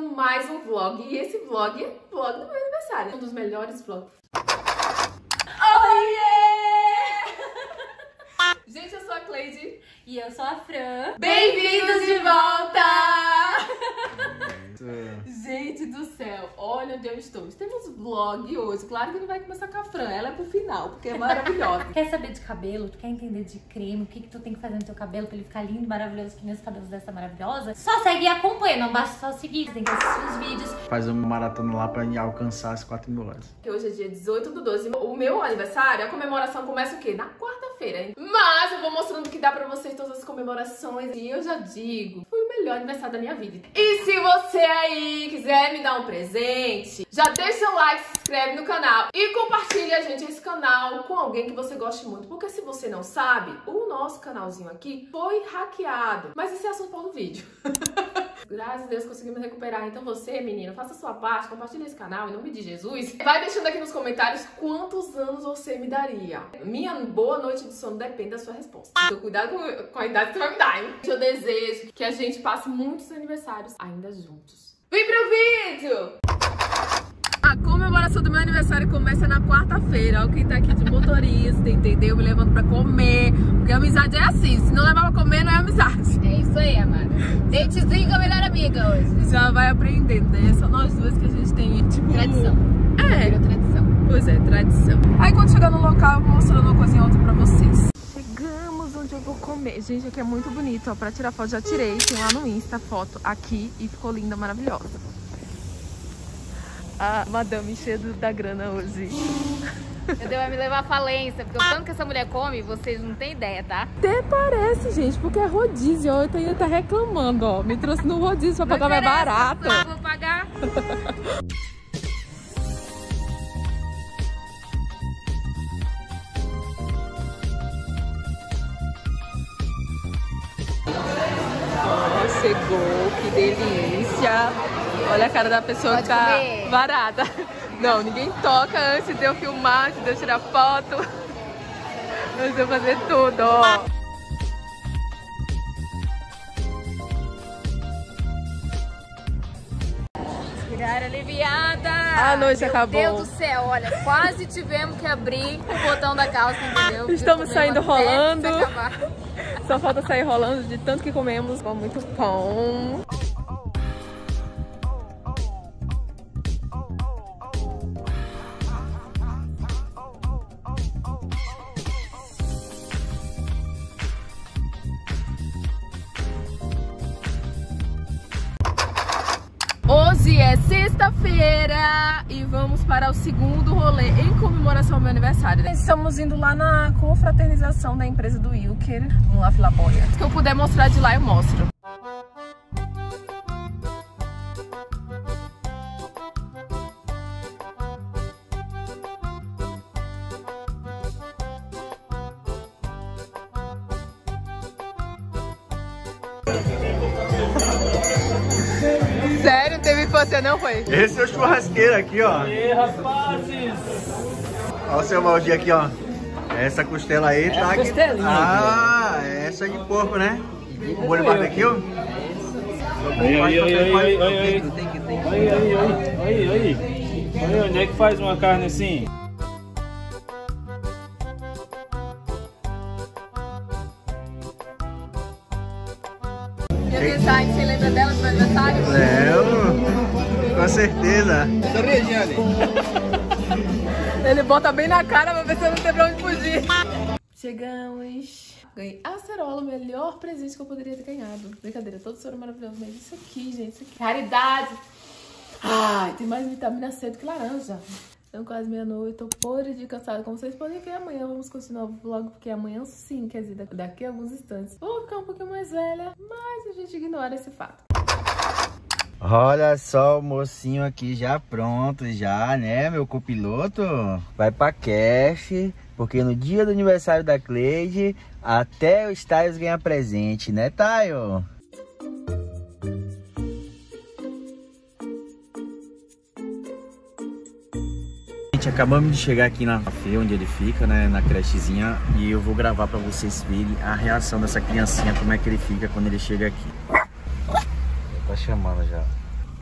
mais um vlog. E esse vlog é o vlog do meu aniversário. Um dos melhores vlogs. Oiê! Gente, eu sou a Cleide. E eu sou a Fran. Bem-vindos de volta! Gente do céu, olha onde eu estou. Temos vlog hoje. Claro que não vai começar com a Fran, ela é pro final, porque é maravilhosa. Quer saber de cabelo? Tu quer entender de creme? O que, que tu tem que fazer no teu cabelo pra ele ficar lindo, maravilhoso, que nem os cabelos dessa maravilhosa? Só segue e acompanha, não basta só seguir, tem que assistir os vídeos. Faz uma maratona lá pra alcançar as 4 mil horas. que hoje é dia 18 do 12. O meu aniversário, a comemoração começa o quê? Na quarta-feira, hein? Mas eu vou mostrando que dá pra vocês todas as comemorações. E eu já digo, foi o melhor aniversário da minha vida. E se você aí quiser me dar um presente, já deixa o like, se inscreve no canal e compartilha, gente, esse canal com alguém que você goste muito. Porque se você não sabe, o nosso canalzinho aqui foi hackeado. Mas esse é assunto para outro vídeo. Graças a Deus conseguimos recuperar. Então você, menino, faça a sua parte, compartilhe esse canal em nome de Jesus. Vai deixando aqui nos comentários quantos anos você me daria. Minha boa noite de sono depende da sua resposta. Então cuidado com, com a idade que você vai me dar, hein? Eu desejo que a gente passe muitos aniversários ainda juntos. Vem pro vídeo! Comemoração do meu aniversário começa na quarta-feira. Olha quem tá aqui de motorista, entendeu? Me levando pra comer. Porque amizade é assim. Se não levar pra comer, não é amizade. É isso aí, amada. Datezinho com a melhor amiga hoje. Já vai aprendendo, né? Só nós duas que a gente tem, tipo... Tradição. É, Virou tradição. Pois é, tradição. Aí quando chegar no local, eu vou mostrando uma coisinha ou outra pra vocês. Chegamos onde eu vou comer. Gente, aqui é muito bonito, ó. Pra tirar foto, já tirei. Tem lá no Insta foto aqui e ficou linda, maravilhosa. A madame cheia do- da grana hoje. Eu devo me levar à falência, porque o tanto que essa mulher come, vocês não têm ideia, tá? Até parece, gente, porque é rodízio. Ó, eu tô ainda tá reclamando, ó. Me trouxe no rodízio pra pagar mais Não interessa, barato. Eu vou pagar. Chegou, que delícia. Olha a cara da pessoa Pode que tá comer. varada. Não, ninguém toca antes de eu filmar, antes de eu tirar foto. Antes de eu fazer tudo, ó. Virar aliviada. A noite Meu acabou. Meu Deus do céu, olha, quase tivemos que abrir o botão da calça, entendeu? Estamos saindo rolando. Só falta sair rolando de tanto que comemos. Com muito pão. Hoje é sexta-feira e vamos para o segundo rolê em comemoração ao meu aniversário. Estamos indo lá na confraternização da empresa do Wilker. Vamos lá, Filaboia. Se eu puder mostrar de lá, eu mostro. Foi? Esse é o churrasqueiro aqui, ó. E aí, rapazes? Olha o seu Valdir aqui, ó. Essa costela aí tá aqui. costelinha Ah, essa é de porco, né? O molho barbecue? Aí, aí, aí, aí, aí, aí, aí. Tem que, tem que. Aí, aí, aí, aí, aí. Aí, onde é que faz uma carne assim? Com certeza. Ele bota bem na cara pra ver se eu não tem pra onde fugir. Chegamos. Ganhei acerola, o melhor presente que eu poderia ter ganhado. Brincadeira, todo soro maravilhoso. Mas isso aqui, gente, isso aqui. Raridade. Ai, tem mais vitamina C do que laranja. São quase meia-noite, tô podre de cansada. Como vocês podem ver, amanhã vamos continuar o vlog, porque amanhã sim, quer dizer, daqui a alguns instantes. Vou ficar um pouquinho mais velha, mas a gente ignora esse fato. Olha só o mocinho aqui já pronto, já, né, meu copiloto? Vai pra cash, porque no dia do aniversário da Cleide, até o Styles ganha presente, né, Tayo? Acabamos de chegar aqui na feira onde ele fica, né, na crechezinha, e eu vou gravar pra vocês verem a reação dessa criancinha, como é que ele fica quando ele chega aqui. Chamando já.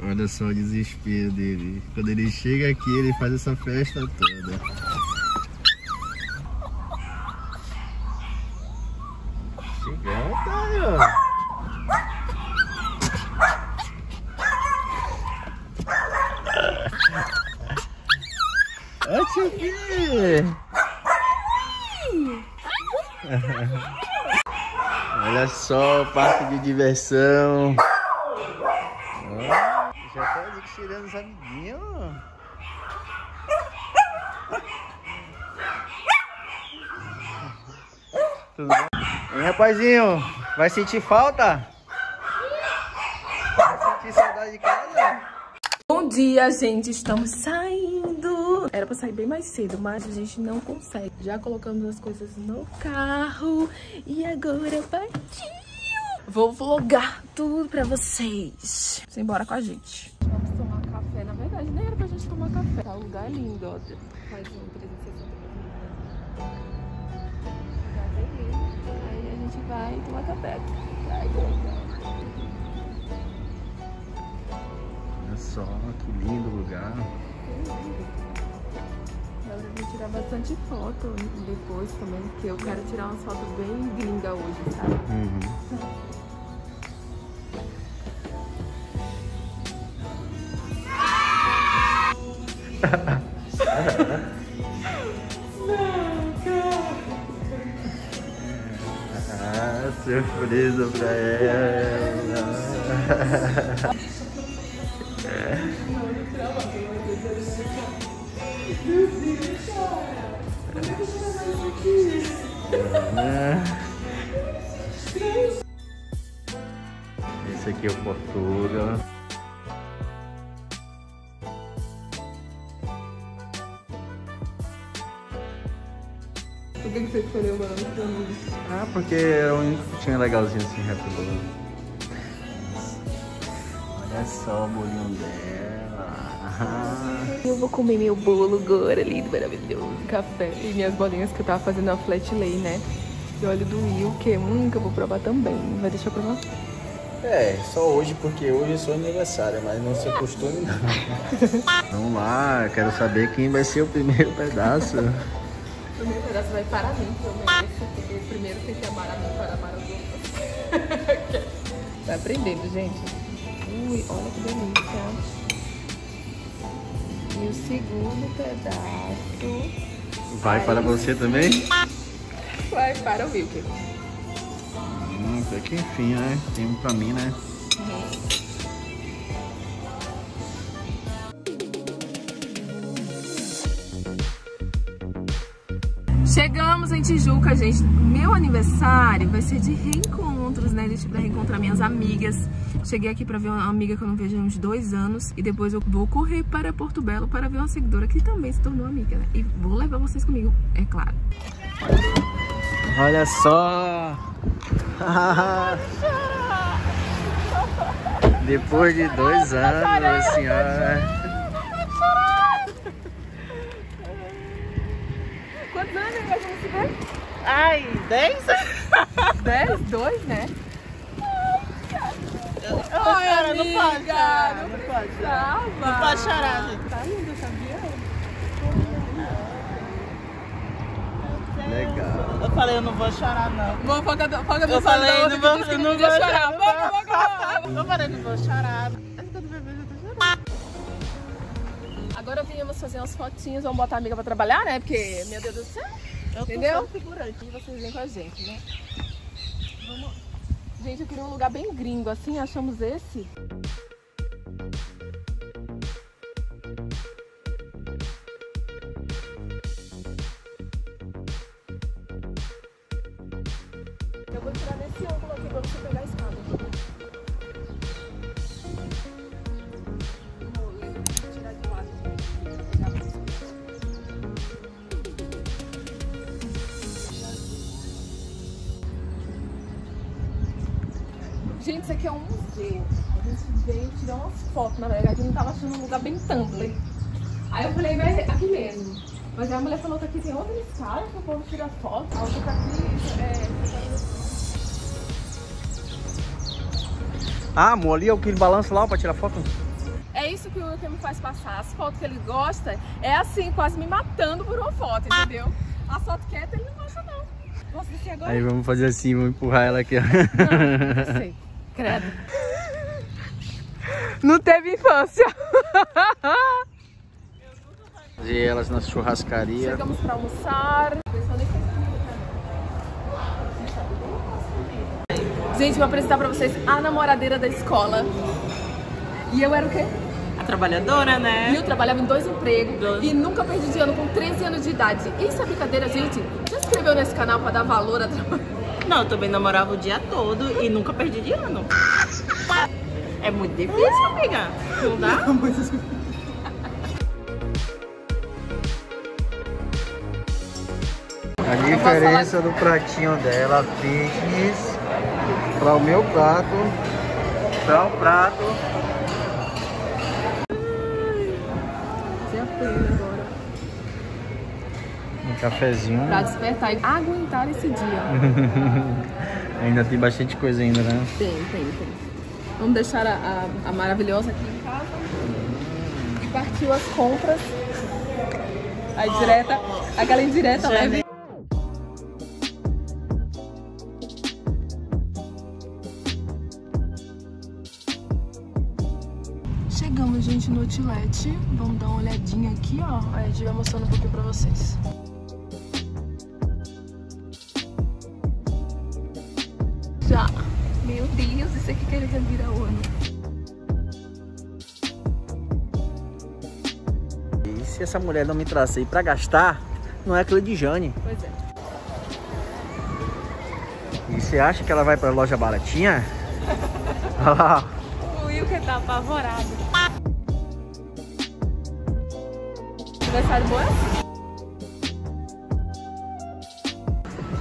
Olha só o desespero dele. Quando ele chega aqui, ele faz essa festa toda. Otário. Tio Gui. Olha só o parque de diversão. Ó, já tá ali tirando os amiguinhos. Tudo bom? Hein, rapazinho? Vai sentir falta? Vai sentir saudade de casa? Bom dia, gente. Estamos saindo. Era pra sair bem mais cedo, mas a gente não consegue. Já colocamos as coisas no carro e agora partiu. Vou vlogar tudo pra vocês. Você embora com a gente. Vamos tomar café. Na verdade, nem era pra gente tomar café. Tá um lugar lindo, ó. Faz um 360 vai tomar café. Ai. Olha só, que lindo lugar. Dá pra gente tirar bastante foto depois também, porque eu quero tirar umas fotos bem gringa hoje, sabe? Uhum. Surpresa pra ela. Esse aqui é o Portugal. Que, que você escolheu o nome pra mim? Ah, porque era o único que tinha legalzinho assim, Bolo. Olha só o bolinho dela. Eu vou comer meu bolo agora, lindo, maravilhoso. Café e minhas bolinhas que eu tava fazendo na flat lay, né? E óleo do Will, que eu vou provar também. Vai deixar eu provar? É, só hoje, porque hoje é seu aniversário, mas não se acostume não. Vamos lá, quero saber quem vai ser o primeiro pedaço. O primeiro pedaço vai para mim, que eu mereço. porque O primeiro tem que amar a mim para amar os outros. Vai aprendendo, gente. Ui, olha que delícia. E o segundo pedaço Vai para você também? vai para o Wilker. Hum, até que enfim, né? Tem um pra mim, né? Chegamos em Tijuca, gente. Meu aniversário vai ser de reencontros, né? Gente, pra reencontrar minhas amigas. Cheguei aqui pra ver uma amiga que eu não vejo há uns dois anos. E depois eu vou correr para Porto Belo para ver uma seguidora que também se tornou amiga, né? E vou levar vocês comigo, é claro. Olha só! Depois de dois anos, senhora. Quantos anos ver? Ai, 10? Dez? Dois, né? Ai, cara, não pode chorar, não pode chorar. Não pode chorar, gente. Tá linda, sabia? Legal. Eu falei, eu não vou chorar, não. Vou foca, foca no Eu falei, sol, não vou, eu não vou chorar. Foca, foca, foca. Eu falei, não vou chorar. Chorando. Agora viemos fazer umas fotinhas, vamos botar a amiga pra trabalhar, né? Porque, meu Deus do céu, Eu Entendeu? figurante. vocês vêm com a gente, né? Vamos. Gente, eu queria um lugar bem gringo, assim, achamos esse. Gente, isso aqui é um museu. A gente veio tirar umas fotos, na verdade, eu não tava achando um lugar bem Tumblr. Aí eu falei, vai aqui mesmo. Mas aí a mulher falou que aqui tem outra escada que o povo tira foto. A outra tá aqui, é... Ah, amor, ali é o que ele balança lá pra tirar foto? É isso que o Wilker me faz passar. As fotos que ele gosta é assim, quase me matando por uma foto, entendeu? A foto quieta ele não gosta, não. Agora? Aí vamos fazer assim, vamos empurrar ela aqui, ó. Não, não sei. Credo. Não teve infância. Fazer elas na churrascaria. Chegamos pra almoçar. Gente, vou apresentar pra vocês a namoradeira da escola. E eu era o quê? A trabalhadora, né? E eu trabalhava em dois empregos e nunca perdi de ano com 13 anos de idade. Isso é brincadeira, gente? Já se inscreveu nesse canal pra dar valor a trabalho? Não, eu também namorava o dia todo e nunca perdi de ano. É muito difícil, amiga. Não dá? A diferença do pratinho dela, fitness, para o meu prato, para o prato. Fazer a pena agora. Um cafezinho. Pra despertar e aguentar esse dia. Ainda tem bastante coisa ainda, né? Tem, tem, tem. Vamos deixar a, a, a maravilhosa aqui em casa. E partiu as compras. A direta, aquela indireta leve. Chegamos, gente, no outlet. Vamos dar uma olhadinha aqui, ó. Aí a gente vai mostrando um pouquinho pra vocês. Meu Deus, isso aqui que ele revira o ano. E se essa mulher não me trazer aí pra gastar, não é aquilo de Jane. Pois é. E você acha que ela vai pra loja baratinha? Olha lá. O Wilker tá apavorado. Aniversário bom é assim.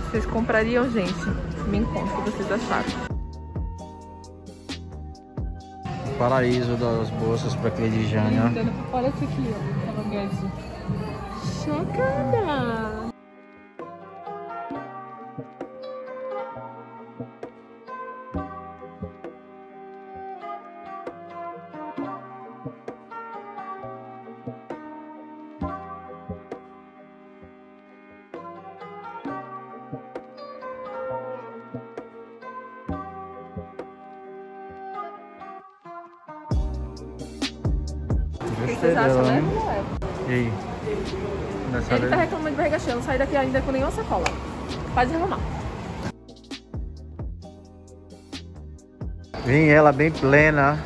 Vocês comprariam, gente? Me conta o que vocês acharam. Paraíso das bolsas pra Cleide ó. Olha isso aqui, ó. Caranguejo. Chocada! O que vocês acham, né? E aí? Nessa Ele tá reclamando de barriga cheia, não saí daqui ainda com nenhuma sacola. Pode reclamar. Vem ela bem plena.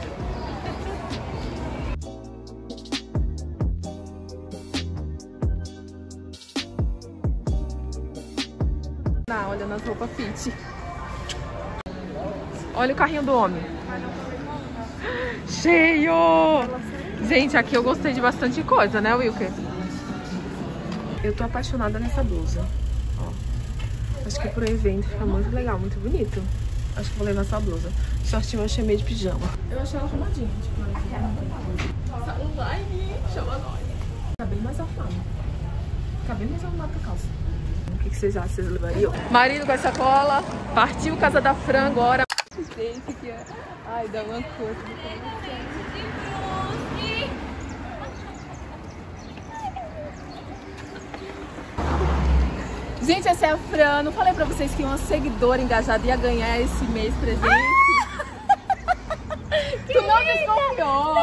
Não, olha nas roupas fit. Olha o carrinho do homem. Cheio! Gente, aqui eu gostei de bastante coisa, né, Wilker? Eu tô apaixonada nessa blusa. Ó. Acho que pro evento fica muito legal, muito bonito. Acho que vou levar essa blusa. Shortinho eu achei meio de pijama. Eu achei ela arrumadinha, tipo, Nossa, online, chama nós. Tá bem mais arrumado. Fica bem mais arrumado que a calça. O que, que vocês acham? Vocês levariam? Marido com a sacola, partiu Casa da Fran agora. Gente, que é... Ai, dá uma coisa. Gente, essa é a Fran. Não falei pra vocês que uma seguidora engajada ia ganhar esse mês presente? tu não desconfiou?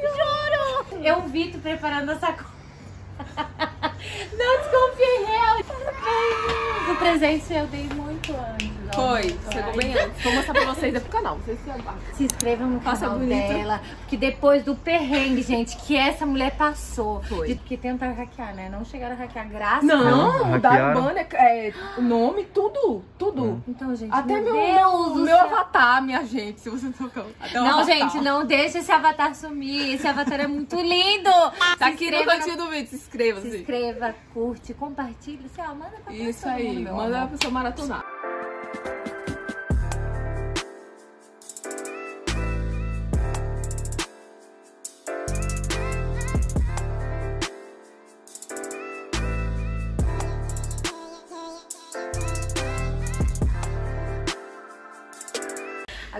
Juro! Eu vi tu preparando a sacola. Não desconfiei real. O presente eu dei muito antes. Foi, chegou bem antes. Vou mostrar pra vocês é pro canal. Vocês se aguardem. Se inscrevam no Faça canal bonito. dela. Porque depois do perrengue, gente, que essa mulher passou. Foi. De que tentaram hackear, né? Não chegaram a hackear, graças a Não, Não, da hackearam. banner, é, o nome, tudo, tudo. Então, gente, Até meu, meu céu. avatar, minha gente, se você tocar. Até o Não, avatar. gente, não deixa esse avatar sumir. Esse avatar é muito lindo. Tá Se aqui no cantinho do vídeo, se inscreva. Se assim. inscreva, curte, compartilha. Assim, ó, manda pra Isso todo mundo, aí, meu manda amor. pra seu maratonar.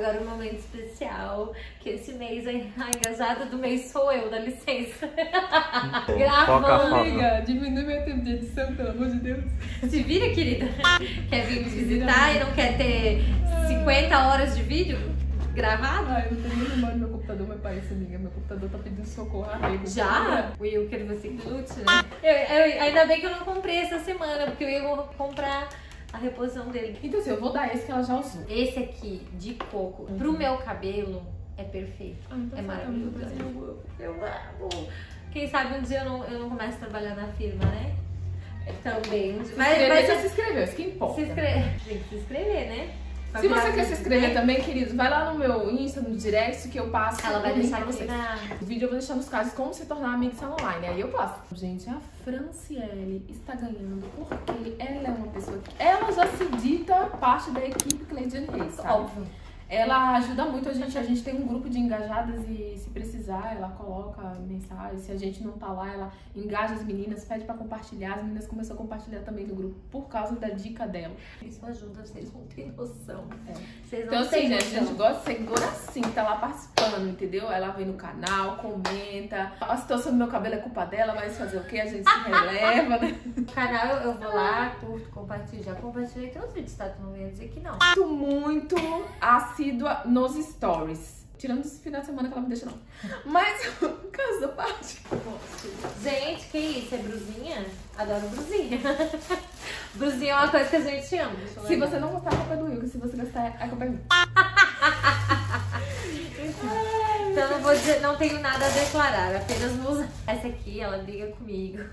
Agora um momento especial, que esse mês a engajada do mês sou eu, dá licença. Foca, Gravando. Amiga, diminui meu tempo de edição, pelo amor de Deus. Se vira, querida. Quer vir me visitar e não quer ter 50 horas de vídeo gravado? Ai, eu não tenho nem memória no meu computador, mas parece, amiga. Meu computador tá pedindo socorro, arrego. Já? O Wilker, você que lute, né? Eu- eu- ainda bem que eu não comprei essa semana, porque eu ia comprar a reposição dele. Então, assim, eu vou dar esse que ela já usou. Esse aqui, de coco, pro meu cabelo, é perfeito. É maravilhoso. Eu amo. Eu amo. Quem sabe um dia eu não, eu não começo a trabalhar na firma, né? Também. Mas, Mas, mas já se inscreveu, isso que importa. se inscrever. Tem que se inscrever, né? Pra Se você quer se inscrever né? também, querido, vai lá no meu Insta, no direct, que eu passo Ela vai o link deixar pra aqui vocês. O vídeo eu vou deixar nos casos como se tornar amiga online, aí eu passo. Gente, a Franciele está ganhando porque ela é uma pessoa que... Ela já se dita parte da equipe Cleidiane Reis? Óbvio. Ela ajuda muito a gente, a gente tem um grupo de engajadas e se precisar, ela coloca mensagem, se a gente não tá lá, ela engaja as meninas, pede pra compartilhar, as meninas começaram a compartilhar também no grupo por causa da dica dela. Isso ajuda, vocês não têm noção. É. Vocês não Então, assim, gente, a gente gosta de seguidora assim, tá lá participando, entendeu? Ela vem no canal, comenta. A situação do meu cabelo é culpa dela, mas fazer o quê? A gente se releva, né? No canal eu, vou lá, curto, compartilho. Já compartilhei todos os vídeos, tá? Tu não ia dizer que não. Muito, muito assídua nos stories. Tirando esse final de semana que ela me deixa, não. Mas, caso da parte. Gente, que isso? É brusinha? Adoro brusinha. brusinha é uma coisa que a gente ama. Se você não gostar, a culpa é do Will. Se você gostar, a culpa é minha. Então não vou dizer, não tenho nada a declarar, apenas vou usar. Essa aqui, ela briga comigo.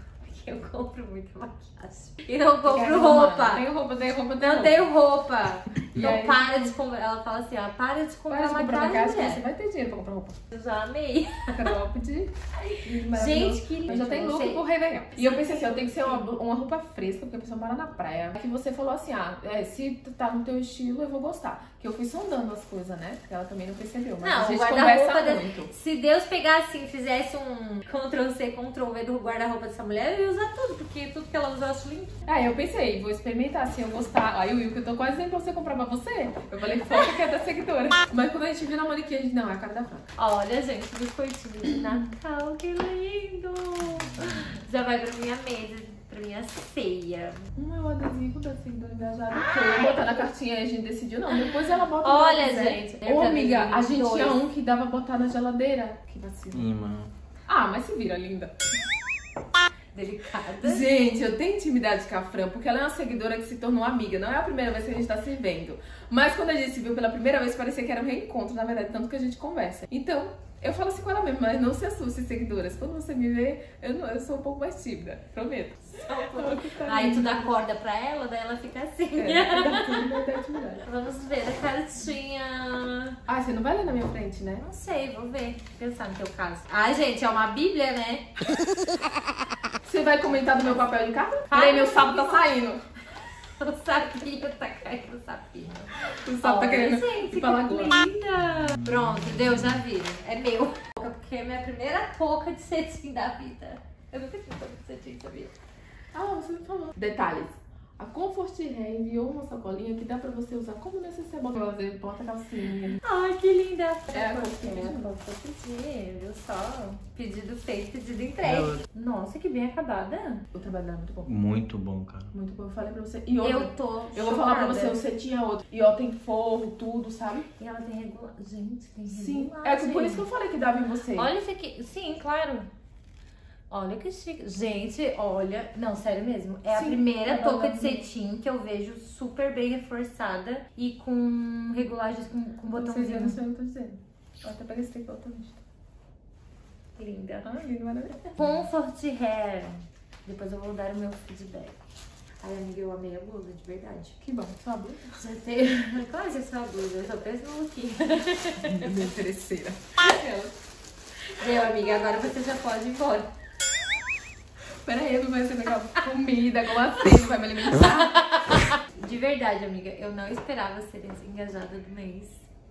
Eu compro muita maquiagem. E não compro roupa. Tenho roupa, tenho roupa, tenho Não roupa. tenho roupa. Então aí? para de comprar. Ela fala assim, ó, para de comprar Para de comprar maquiagem, você vai ter dinheiro pra comprar roupa. Eu já amei. Cropped. Gente, que lindo. Eu já tenho look pro Réveillon. E eu pensei assim, eu tenho que ser uma, uma roupa fresca, porque a pessoa mora na praia. Que você falou assim, ah, é, se tá no teu estilo, eu vou gostar. Que eu fui sondando as coisas, né? Porque ela também não percebeu. Mas Não, a o gente guarda-roupa conversa de- muito. Se Deus pegasse e fizesse um Ctrl-C, Ctrl-V do guarda-roupa dessa mulher, eu ia usar tudo, porque tudo que ela usa eu acho lindo. Aí eu pensei, vou experimentar, se eu gostar. Aí o Will, que eu tô quase dizendo pra você comprar pra você. Eu falei, foca que é da seguidora. Mas quando a gente viu na manequim, a gente, não, é a cara da Franca. Olha, gente, biscoitinho de Natal, que lindo! Já vai pra minha mesa, pra minha ceia. Um é o adesivo da seguidora engajada. Que eu ia botar na cartinha e a gente decidiu, não. Depois ela bota Olha, quiser. gente, é Ô, amiga, a gente 2022. tinha um que dava botar na geladeira. Que vacilo. Ah, mas se vira, linda. Delicada. Gente, eu tenho intimidade com a Fran, porque ela é uma seguidora que se tornou amiga. Não é a primeira vez que a gente tá se vendo. Mas quando a gente se viu pela primeira vez, parecia que era um reencontro, na verdade, tanto que a gente conversa. Então, eu falo assim com ela mesmo, mas não se assuste, seguidoras. Quando você me vê, eu, não- eu sou um pouco mais tímida, prometo. Aí tu dá corda pra ela, daí ela fica assim. É. Vamos ver a cartinha. Ah, você não vai ler na minha frente, né? Não sei, vou ver. Pensar no teu caso. Ai, gente, é uma bíblia, né? Você vai comentar do meu papel de? Ai, Ai, meu sapo tá saindo. O sapinho tá caindo, o sapinho. O sapo tá querendo gente, que linda. Pronto, deu, já vi. É meu. Porque é minha primeira touca de cetim da vida. Eu nunca tive touca de cetim, sabia? Ah, você me falou. Detalhes. A Comfort Hair enviou uma sacolinha que dá pra você usar como necessário. Bota fazer porta calcinha. Ai, que linda. É a Comfort pedir, viu só? Pedido feito, pedido entregue. Nossa, que bem acabada. O trabalho dela é muito bom. Muito bom, cara. Muito bom. Eu falei pra você. E outra, Eu tô eu vou falar pra você, chocada. cetim é outro. E ó, tem forro, tudo, sabe? E ela tem regular... Gente, tem Sim. regulagem. É por isso que eu falei que dava em você. Olha isso aqui. Sim, claro. Olha que chique. Gente, olha. Não, sério mesmo. É a Sim, primeira ela touca de cetim que eu vejo super bem reforçada e com regulagens com, com Vocês viram botãozinho. isso aí que eu tô dizendo. Eu até peguei esse tempo outra vista. Linda. Ah, lindo, maravilhoso. Comfort Hair. Depois eu vou dar o meu feedback. Ai, amiga, eu amei a blusa, de verdade. Que bom, sabe? Já tem... Claro que é sua blusa, eu só penso no lookinho. Minha interesseira. Meu, amiga, agora você já pode ir embora. Pera aí, não vai ser legal. Comida, como assim? Vai me alimentar? De verdade, amiga, eu não esperava ser engajada do mês.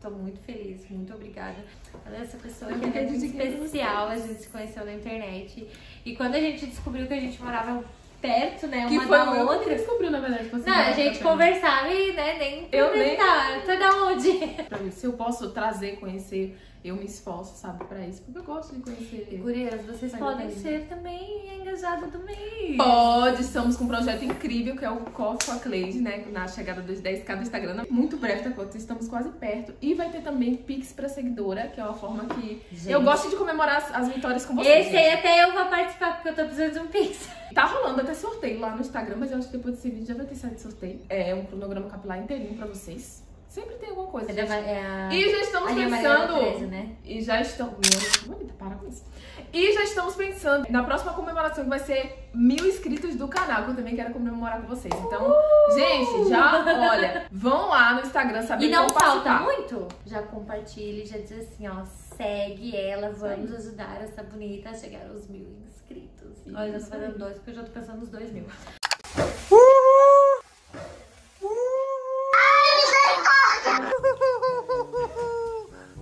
Tô muito feliz, muito obrigada. Ela é essa pessoa que é muito de pra especial, a gente se conheceu na internet. E quando a gente descobriu que a gente morava perto, né? Que uma foi da outra. que descobriu, na verdade. que você Não, a gente conversava e né, nem Eu nem- é da onde? Pra mim, Se eu posso trazer, conhecer, eu me esforço, sabe, pra isso. Porque eu gosto de conhecer. Gurias, vocês podem pena. ser também engajada do mês. Pode, estamos com um projeto incrível que é o Coffee com a Cleide, né? Na chegada dos 10k do Instagram. Muito breve, tá? Estamos quase perto. E vai ter também Pix pra seguidora, que é uma forma que Gente. eu gosto de comemorar as, as vitórias com vocês. Esse aí até eu vou participar, porque eu tô precisando de um pix. Tá rolando até sorteio lá no Instagram, mas eu acho que depois desse vídeo já vai ter saído sorteio. É um cronograma capilar inteirinho pra vocês. Sempre tem alguma coisa. gente. É a... E já estamos pensando. 13, né? E já estamos. Meu, bonita, para com isso. E já estamos pensando na próxima comemoração, que vai ser mil inscritos do canal, que eu também quero comemorar com vocês. Então, gente, já, olha, vão lá no Instagram saber E não falta muito? Já compartilhe, já diz assim, ó, segue ela, vamos ajudar essa bonita a chegar aos mil inscritos. Olha, eu já tô fazendo dois, porque eu já tô pensando nos dois mil.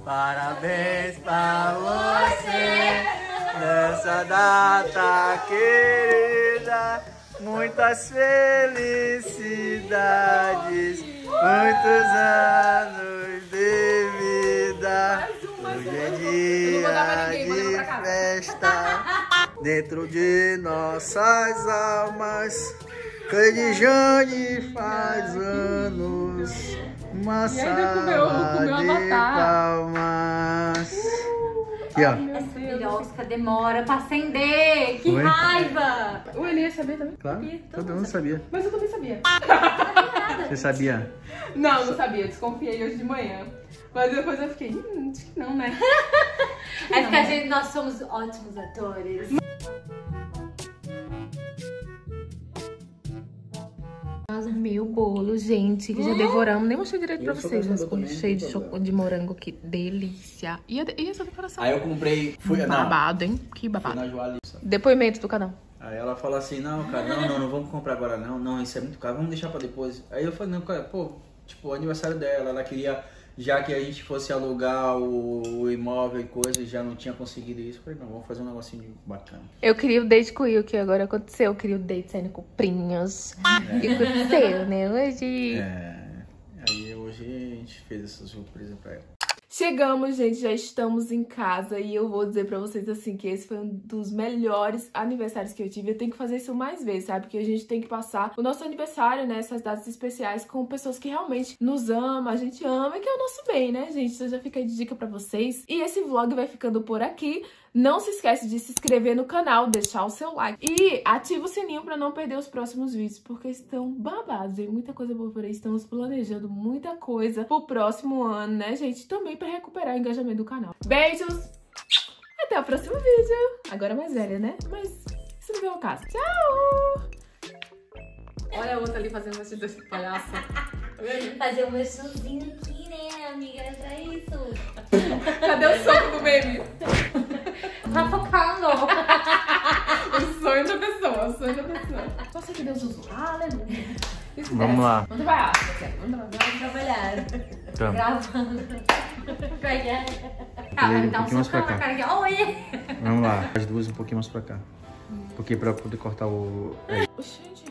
Parabéns pra você nessa data querida. Muitas felicidades, muitos anos de vida. Hoje é dia de festa dentro de nossas almas. Cleide faz anos. Uma E ainda comeu- comeu de avatar. palmas. Aqui, ó. Meu Essa pirosca demora pra acender, que Oi? raiva! O Eli ia saber também. Claro, Sabia, todo todo mundo mundo sabia. Mas eu também sabia. Você sabia? Não, não sabia. Desconfiei hoje de manhã. Mas depois eu fiquei, hum, acho que não, né? É porque a gente, nós somos ótimos atores. Meu bolo, gente, que já devoramos. Nem mostrei direito pra vocês, mas ficou cheio de, não choco, de morango, que delícia. E, a- e essa decoração? Aí eu comprei, fui, não, babado, hein? Que babado. Depoimento do canal. Aí ela falou assim, não, cara, não, não, não vamos comprar agora não, não, isso é muito caro, vamos deixar pra depois. Aí eu falei, não, cara, pô, tipo, o aniversário dela, ela queria, já que a gente fosse alugar o, imóvel e coisa, já não tinha conseguido isso, eu falei, não, vamos fazer um negocinho bacana. Eu queria o date com o Will, que agora aconteceu. Eu queria o date saindo com prinhos. E aconteceu, né? Hoje. É, aí hoje a gente fez essa surpresa pra ela. Chegamos, gente, já estamos em casa e eu vou dizer pra vocês assim que esse foi um dos melhores aniversários que eu tive. Eu tenho que fazer isso mais vezes, sabe? Porque a gente tem que passar o nosso aniversário, né, essas datas especiais com pessoas que realmente nos amam, a gente ama e que é o nosso bem, né, gente? Então já fica de dica pra vocês. E esse vlog vai ficando por aqui. Não se esquece de se inscrever no canal, deixar o seu like e ativa o sininho pra não perder os próximos vídeos, porque estão babados, tem muita coisa boa por aí, estamos planejando muita coisa pro próximo ano, né, gente? Também pra recuperar o engajamento do canal. Beijos! Até o próximo vídeo! Agora mais velha, né? Mas isso não vem ao caso. Tchau! Olha a outra ali fazendo vestido desse palhaço. Fazer um merchanzinho aqui, né, amiga? É pra isso. Cadê o soco do meme? Tá focando. O sonho da pessoa, o sonho da pessoa. Só sei que Deus usou. Aleluia. Isso Vamos lá. Vamos trabalhar. Vamos trabalhar. Vamos trabalhar. Então, Gravando. Como é que é? Ah, um dá um socão na cara aqui. Oi! vamos lá, as duas um pouquinho mais pra cá. Porque pra poder cortar o... Gente,